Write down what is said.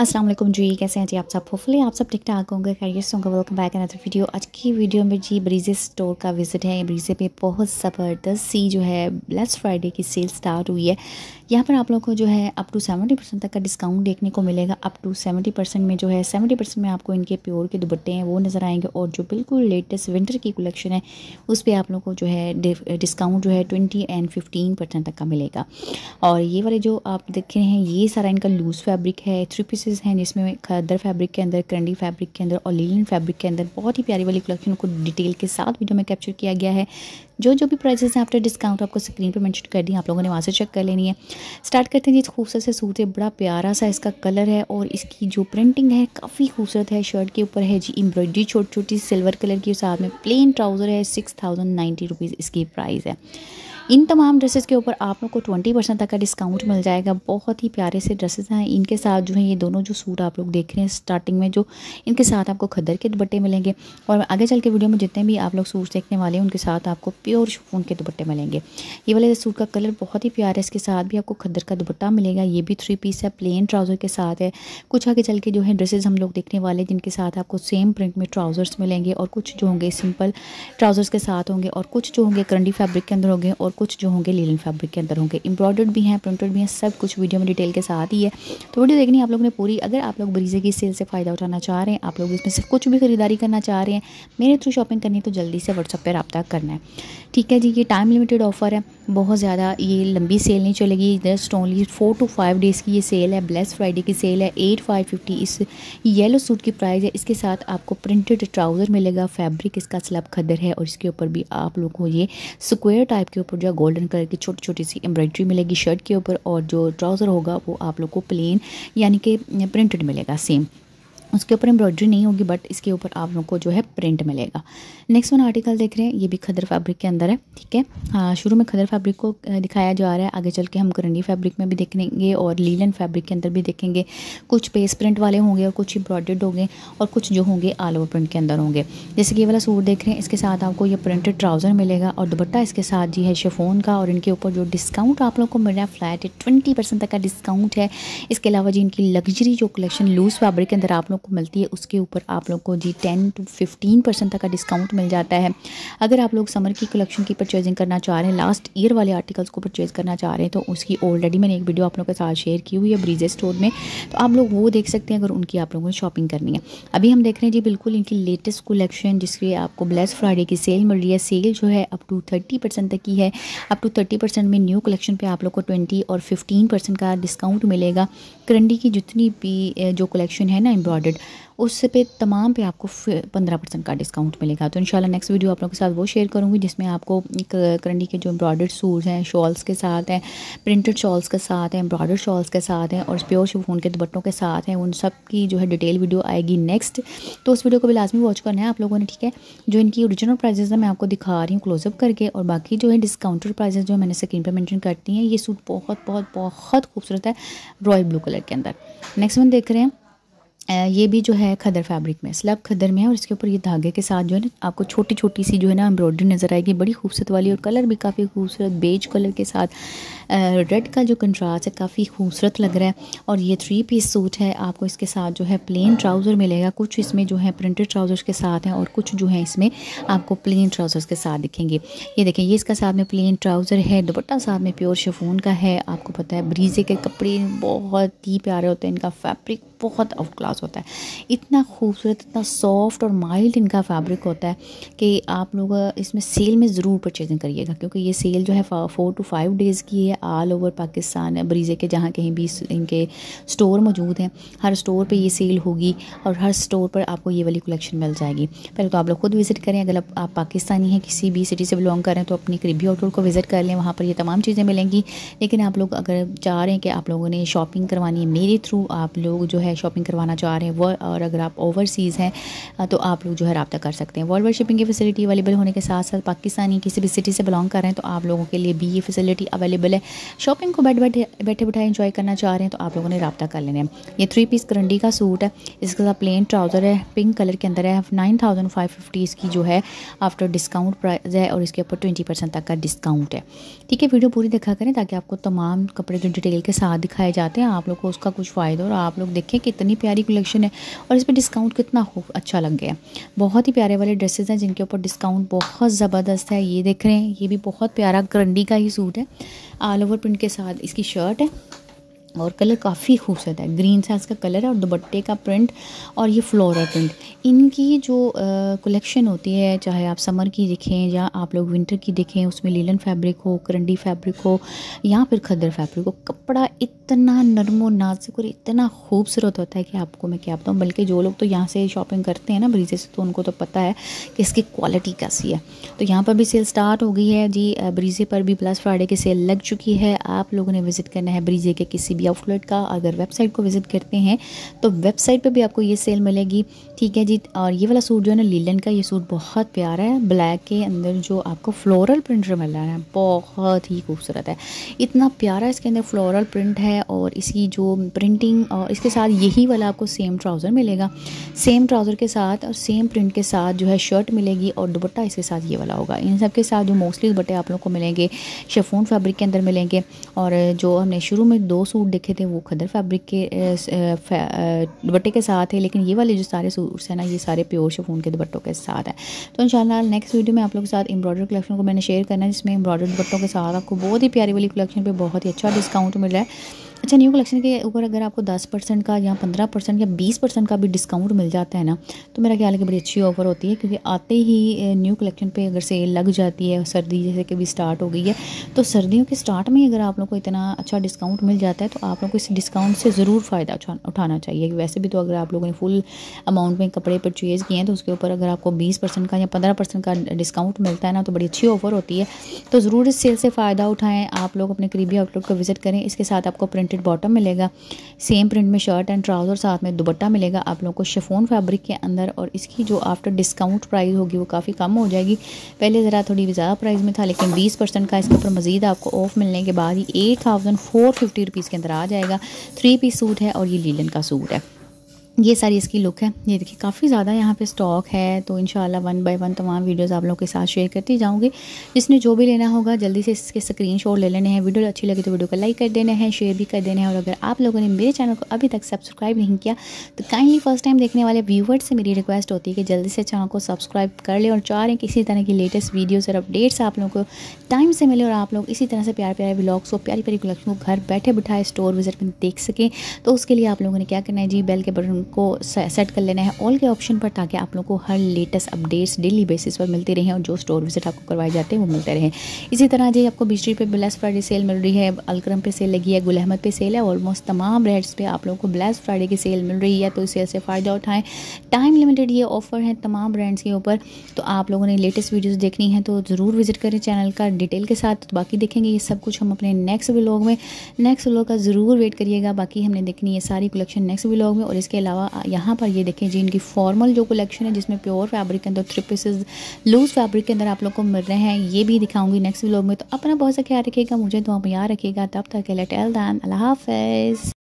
अस्सलाम वालेकुम जी, कैसे हैं जी आप सब? होपफुली आप सब ठीक ठाक होंगे, खैरियत से होंगे। वेलकम बैक अनदर वीडियो आज की वीडियो में जी ब्रीजे स्टोर का विज़िट है। ब्रीजे पे बहुत ज़बरदस्त सी जो है ब्लैस फ्राइडे की सेल स्टार्ट हुई है। यहाँ पर आप लोगों को जो है अप टू सेवेंटी परसेंट तक का डिस्काउंट देखने को मिलेगा। अप टू सेवेंटी परसेंट में जो है सेवेंटी परसेंट में आपको इनके प्योर के दुपट्टे हैं, वो नज़र आएँगे। और जो बिल्कुल लेटेस्ट विंटर की कलेक्शन है, उस पर आप लोगों को जो है डिस्काउंट जो है ट्वेंटी एंड फिफ्टीन परसेंट तक का मिलेगा। और ये वाले जो आप देख रहे हैं, ये सारा इनका लूज़ फैब्रिक है थ्री पीसेज हैं जिसमें खदर फैब्रिक के अंदर क्रंडी फैब्रिक के अंदर और लीलन फैब्रिक के अंदर बहुत ही प्यारी वाली कलेक्शन को डिटेल के साथ वीडियो में कैप्चर किया गया है। जो जो भी प्राइसेस हैं आफ्टर डिस्काउंट आपको स्क्रीन पर मेंशन कर दी, आप लोगों ने वहाँ से चेक कर लेनी है। स्टार्ट करते हैं जी खूबसूरत से सूट है, बड़ा प्यारा सा इसका कलर है और इसकी जो प्रिंटिंग है, काफ़ी खूबसूरत है। शर्ट के ऊपर है जी एम्ब्रॉयडरी छोटी छोटी सिल्वर कलर की, साथ में प्लेन ट्राउज़र है सिक्स थाउज़ेंड नाइन्टी रुपीज़ इसकी प्राइस है। इन तमाम ड्रेसेस के ऊपर आप लोग को ट्वेंटी परसेंट तक का डिस्काउंट मिल जाएगा। बहुत ही प्यारे से ड्रेसेस हैं। इनके साथ जो है ये दोनों जो सूट आप लोग देख रहे हैं स्टार्टिंग में जो इनके साथ आपको खदर के दुपट्टे मिलेंगे और आगे चल के वीडियो में जितने भी आप लोग सूट देखने वाले हैं, उनके साथ आपको प्योर शिफोन के दुपट्टे मिलेंगे। ये वाले सूट का कलर बहुत ही प्यारा है। इसके साथ भी आपको खदर का दुपट्टा मिलेगा। ये भी थ्री पीस है प्लेन ट्राउज़र के साथ है। कुछ आगे चल के जो है ड्रेसेज हम लोग देखने वाले जिनके साथ आपको सेम प्रिंट में ट्राउज़र्स मिलेंगे और कुछ जो होंगे सिंपल ट्राउज़र्स के साथ होंगे और कुछ जो होंगे करंडी फैब्रिक के अंदर होंगे और कुछ जो होंगे लीलन फैब्रिक के अंदर होंगे। एम्ब्रॉयडर्ड भी हैं प्रिंटेड भी हैं, सब कुछ वीडियो में डिटेल के साथ ही है। तो वीडियो देखनी आप लोगों ने पूरी। अगर आप लोग ब्रीजे की सेल से फ़ायदा उठाना चाह रहे हैं, आप लोग इसमें से कुछ भी खरीदारी करना चाह रहे हैं, मेरे थ्रू शॉपिंग करनी है तो जल्दी से व्हाट्सअप पर रबता करना है। ठीक है जी, ये टाइम लिमिटेड ऑफ़र है। बहुत ज़्यादा ये लंबी सेल नहीं चलेगी। Just only four two five days की ये सेल है ब्लैस फ्राइडे की सेल है एट फाइव फिफ्टी इस येलो सूट की प्राइस है। इसके साथ आपको प्रिंटेड ट्राउज़र मिलेगा फैब्रिक इसका स्लब खदर है और इसके ऊपर भी आप लोग को ये स्क्वायर टाइप के ऊपर जो गोल्डन कलर की छोटी छोटी सी एम्ब्रॉयडरी मिलेगी शर्ट के ऊपर और जो ट्राउज़र होगा वो आप लोग को प्लेन यानी कि प्रिंटेड मिलेगा सेम उसके ऊपर एम्ब्रॉयडरी नहीं होगी बट इसके ऊपर आप लोगों को जो है प्रिंट मिलेगा। नेक्स्ट वन आर्टिकल देख रहे हैं, ये भी खदर फैब्रिक के अंदर है, ठीक है? हाँ शुरू में खदर फैब्रिक को दिखाया जा रहा है, आगे चल के हम करंडी फैब्रिक में भी देखेंगे और लीलन फैब्रिक के अंदर भी देखेंगे। कुछ पेस प्रिंट वाले होंगे और कुछ एम्ब्रॉयड होंगे और कुछ जो होंगे आल ओवर प्रिंट के अंदर होंगे। जैसे कि ये वाला सूट देख रहे हैं, इसके साथ आपको ये प्रिंटेड ट्राउज़र मिलेगा और दुपट्टा इसके साथ जी है शेफोन का और इनके ऊपर जो डिस्काउंट आप लोग को मिल रहा है फ्लैट ट्वेंटी परसेंट तक का डिस्काउंट है। इसके अलावा जी इनकी लग्जरी जो कलेक्शन लूज़ फैब्रिक के अंदर आप लोग को मिलती है, उसके ऊपर आप लोग को जी टेन टू फिफ्टीन परसेंट तक का डिस्काउंट मिल जाता है। अगर आप लोग समर की कलेक्शन की परचेजिंग करना चाह रहे हैं लास्ट ईयर वाले आर्टिकल्स को परचेज़ करना चाह रहे हैं तो उसकी ऑलरेडी मैंने एक वीडियो आप लोगों के साथ शेयर की हुई है ब्रीजे स्टोर में। तो आप लोग वो देख सकते हैं अगर उनकी आप लोगों ने शॉपिंग करनी है। अभी हम देख रहे हैं जी बिल्कुल इनकी लेटेस्ट कलेक्शन जिसकी आपको ब्लैस फ्राइडे की सेल मिल रही है। सेल जो है अप टू थर्टी परसेंट तक की है। अप टू थर्टी परसेंट में न्यू कलेक्शन पे आप लोग को ट्वेंटी और फिफ्टीन परसेंट का डिस्काउंट मिलेगा। करंडी की जितनी भी जो कलेक्शन है ना एम्ब्रॉयड उससे पे तमाम पे आपको पंद्रह परसेंट का डिस्काउंट मिलेगा। तो इंशाल्लाह नेक्स्ट वीडियो आप लोगों के साथ वो शेयर करूँगी, जिसमें आपको करंडी के जो एम्ब्रॉयडर्ड सूट हैं शॉल्स के साथ हैं प्रिंटेड शॉल्स के साथ हैं एम्ब्रॉयडर्ड शॉल्स के साथ हैं, और प्योर शिफोन के दुपट्टों के साथ हैं, उन सब की जो है डिटेल वीडियो आएगी नेक्स्ट तो उस वीडियो को भी लाजमी वॉच करना है आप लोगों ने, ठीक है? जो इनकी ओरिजिनल प्राइजेज़ है, मैं आपको दिखा रही हूँ क्लोजअप करके, और बाकी जो है डिस्काउंटेड प्राइजेज़ जो मैंने स्क्रीन पर मैंशन करती हैं, ये सूट बहुत बहुत बहुत खूबसूरत है रॉयल ब्लू कलर के अंदर। नेक्स्ट वन देख रहे हैं। ये भी जो है खदर फैब्रिक में स्लब खदर में है और इसके ऊपर ये धागे के साथ जो है ना, आपको छोटी छोटी सी जो है ना, एम्ब्रॉयडरी नज़र आएगी, बड़ी खूबसूरत वाली और कलर भी काफ़ी खूबसूरत, बेज कलर के साथ। रेड का जो कंट्रास्ट है काफ़ी खूबसूरत लग रहा है और ये थ्री पीस सूट है, आपको इसके साथ जो है प्लेन ट्राउज़र मिलेगा। कुछ इसमें जो है प्रिंटेड ट्राउज़र्स के साथ हैं और कुछ जो है इसमें आपको प्लेन ट्राउज़र्स के साथ दिखेंगे। ये देखें ये इसका साथ में प्लेन ट्राउज़र है, दुपट्टा साथ में प्योर शेफोन का है। आपको पता है, ब्रीजे के कपड़े बहुत ही प्यारे होते हैं, इनका फैब्रिक बहुत आउट क्लास होता है। इतना खूबसूरत, इतना सॉफ्ट और माइल्ड इनका फैब्रिक होता है कि आप लोग इसमें सेल में ज़रूर परचेजिंग करिएगा, क्योंकि ये सेल जो है फोर टू फाइव डेज़ की है। ऑल ओवर पाकिस्तान ब्रीजे के जहाँ कहीं भी इनके स्टोर मौजूद हैं, हर स्टोर पे ये सेल होगी और हर स्टोर पर आपको ये वाली कलेक्शन मिल जाएगी। पहले तो आप लोग खुद विज़िट करें, अगर आप पाकिस्तानी हैं, किसी भी सिटी से बिलोंग करें तो अपनी करीबी होटल को विज़िट कर लें, वहाँ पर ये तमाम चीज़ें मिलेंगी। लेकिन आप लोग अगर चाह रहे हैं कि आप लोगों ने शॉपिंग करवानी है, मेरे थ्रू आप लोग जो है शॉपिंग करवाना चाह रहे हैं, वो और अगर आप ओवरसीज़ हैं तो आप लोग जो है रब्ता कर सकते हैं। वर्ल्ड वाइड शिपिंग की फैसिलिटी अवेलेबल होने के साथ साथ पाकिस्तानी किसी भी सिटी से बिलोंग कर रहे हैं तो आप लोगों के लिए भी ये फैसिलिटी अवेलेबल है। शॉपिंग को बैठ बैठे बैठे बैठे इन्जॉय करना चाह रहे हैं तो आप लोगों ने रब्ता कर लेना है। ये थ्री पीस करंडी का सूट है। इसके साथ प्लेन ट्राउज़र है पिंक कलर के अंदर है। नाइन थाउज़ेंड फाइव फिफ्टी इसकी जो है आफ्टर डिस्काउंट प्राइस है और इसके ऊपर ट्वेंटी परसेंट तक का डिस्काउंट है। ठीक है वीडियो पूरी देखा करें ताकि आपको तमाम कपड़े जो डिटेल के साथ दिखाए जाते हैं, आप लोग को उसका कुछ फ़ायदा और आप लोग देखें कितनी प्यारी कलेक्शन है और इस पर डिस्काउंट कितना अच्छा लग गया बहुत ही प्यारे वाले ड्रेसेस हैं जिनके ऊपर डिस्काउंट बहुत ज़बरदस्त है। ये देख रहे हैं, ये भी बहुत प्यारा करंडी का ही सूट है। ऑल ओवर प्रिंट के साथ। इसकी शर्ट है। और कलर काफ़ी खूबसूरत है। ग्रीन सा इसका कलर है और दुपट्टे का प्रिंट और ये फ्लोरल प्रिंट इनकी जो कलेक्शन होती है, चाहे आप समर की देखें या आप लोग विंटर की देखें, उसमें लीलन फैब्रिक हो, करंडी फैब्रिक हो, या फिर खदर फैब्रिक हो, कपड़ा इतना नरम नाजुक और इतना खूबसूरत होता है कि आपको मैं क्या बताऊँ, बल्कि जो लोग तो यहाँ से शॉपिंग करते हैं ना ब्रीजे से तो उनको तो पता है कि इसकी क्वालिटी कैसी है। तो यहाँ पर भी सेल स्टार्ट हो गई है जी ब्रीजे पर भी प्लस फ्राइडे की सेल लग चुकी है। आप लोगों ने विज़िट करना है ब्रीजे के किसी भी आउटलेट का अगर वेबसाइट को विज़िट करते हैं तो वेबसाइट पर भी आपको ये सेल मिलेगी। ठीक है जी, और ये वाला सूट जो है ना लीलन का ये सूट बहुत प्यारा है। ब्लैक के अंदर जो आपको फ्लोरल प्रिंट मिल रहा है, बहुत ही खूबसूरत है। इतना प्यारा इसके अंदर फ्लोरल प्रिंट है और इसकी जो प्रिंटिंग और इसके साथ यही वाला आपको सेम ट्राउज़र मिलेगा। सेम ट्राउज़र के साथ और सेम प्रिंट के साथ जो है शर्ट मिलेगी और दुपट्टा इसके साथ ये वाला होगा। इन सब के साथ जो मोस्टली दुपट्टे आप लोग को मिलेंगे शेफोन फैब्रिक के अंदर मिलेंगे। और जो हमने शुरू में दो सूट देखे थे वो खदर फैब्रिक के दुपट्टे के साथ है, लेकिन ये वाले जो सारे सूट्स हैं ना, ये सारे प्योर शेफोन के दुपट्टों के साथ है। तो इंशाल्लाह नेक्स्ट वीडियो में आप लोगों के साथ एम्ब्रॉयडरी कलेक्शन को मैंने शेयर करना है, जिसमें एम्ब्रॉयडरी दुपट्टों के साथ आपको बहुत ही प्यारी वाली कलेक्शन पर बहुत ही अच्छा डिस्काउंट मिल रहा है। अच्छा न्यू कलेक्शन के ऊपर अगर आपको दस परसेंट का या पंद्रह परसेंट या बीस परसेंट का भी डिस्काउंट मिल जाता है ना तो मेरा ख्याल है कि बड़ी अच्छी ऑफ़र होती है, क्योंकि आते ही न्यू कलेक्शन पे अगर सेल लग जाती है, सर्दी जैसे कि भी स्टार्ट हो गई है तो सर्दियों के स्टार्ट में अगर आप लोग को इतना अच्छा डिस्काउंट मिल जाता है तो आप लोग को इस डिस्काउंट से ज़रूर फ़ायदा उठाना चाहिए। वैसे भी तो अगर आप लोगों ने फुल अमाउंट में कपड़े परचेज़ किए हैं तो उसके ऊपर अगर आपको बीस परसेंट का या पंद्रह परसेंट का डिस्काउंट मिलता है ना तो बड़ी अच्छी ऑफ़र होती है। तो ज़रूर इस सेल से फ़ायदा उठाएँ, आप लोग अपने करीबी आउटलेट को विज़िट करें, इसके साथ आपको प्रिंटेड बॉटम मिलेगा। सेम प्रिंट में शर्ट एंड ट्राउज़र साथ में दुपट्टा मिलेगा। आप लोगों को शिफोन फैब्रिक के अंदर और इसकी जो आफ्टर डिस्काउंट प्राइस होगी वो काफ़ी कम हो जाएगी। पहले ज़रा थोड़ी ज़्यादा प्राइस में था, लेकिन बीस परसेंट का इसके ऊपर मज़ीद आपको ऑफ़ मिलने के बाद ही eight thousand four fifty rupees के अंदर आ जाएगा। थ्री पीस सूट है और ये लीलन का सूट है। ये सारी इसकी लुक है। ये देखिए, काफ़ी ज़्यादा यहाँ पे स्टॉक है तो इन वन बाय वन तमाम वीडियोस आप लोगों के साथ शेयर करती जाऊँगी। जिसने जो भी लेना होगा, जल्दी से इसके स्क्रीन ले लेने हैं। वीडियो अच्छी लगी तो वीडियो को लाइक कर देना है शेयर भी कर देना है। और अगर आप लोगों ने मेरे चैनल को अभी तक सब्सक्राइब नहीं किया तो काइंडली फ़र्स्ट टाइम देखने वाले व्यूवर्स से मेरी रिक्वेस्ट होती है कि जल्दी से चैनल को सब्सक्राइब कर ले और चाह रहे हैं किसी तरह की लेटेस्ट वीडियोज़ और अपडेट्स आप लोगों को टाइम से मिले और आप लोग इसी तरह से प्यार प्यारे ब्लॉग्स को प्यारी प्यारी कलेक्शन को घर बैठे बिठाए स्टोर विज़िट में देख सकें। तो उसके लिए आप लोगों ने क्या करना है? जी बेल के बटन को सेट कर लेना है ऑल के ऑप्शन पर ताकि आप लोगों को हर लेटेस्ट अपडेट्स डेली बेसिस पर मिलते रहें और जो स्टोर विज़िट आपको करवाए जाते हैं वो मिलते रहें। इसी तरह जी, आपको बिजली पे ब्लैस फ्राइडे सेल मिल रही है अलक्रम पे सेल लगी है गुल अहमद पे सेल है ऑलमोस्ट तमाम रेट्स पे आप लोगों को ब्लैस फ्राइडे की सेल मिल रही है। तो इस सेल से फ़ायदा उठाएँ। टाइम लिमिटेड ये ऑफ़र है तमाम ब्रांड्स के ऊपर। तो आप लोगों ने लेटेस्ट वीडियोज़ देखनी है तो ज़रूर विज़िट करें चैनल का डिटेल के साथ। तो बाकी देखेंगे ये सब कुछ हम अपने नेक्स्ट व्लॉग में। नेक्स्ट व्लॉग का ज़रूर वेट करिएगा। बाकी हमने देखनी है सारी कलेक्शन नेक्स्ट व्लॉग में और इसके अलावा यहाँ पर ये देखें जी, इनकी फॉर्मल जो कलेक्शन है, जिसमें प्योर फैब्रिक के अंदर थ्री पीसेज लूज फैब्रिक के अंदर आप लोग को मिल रहे हैं, ये भी दिखाऊँगी नेक्स्ट व्लॉग में। तो अपना बहुत सा ख्याल रखिएगा, मुझे तो आप याद रखिएगा। तब तक के लिए टेल दैन अल्लाह हाफ़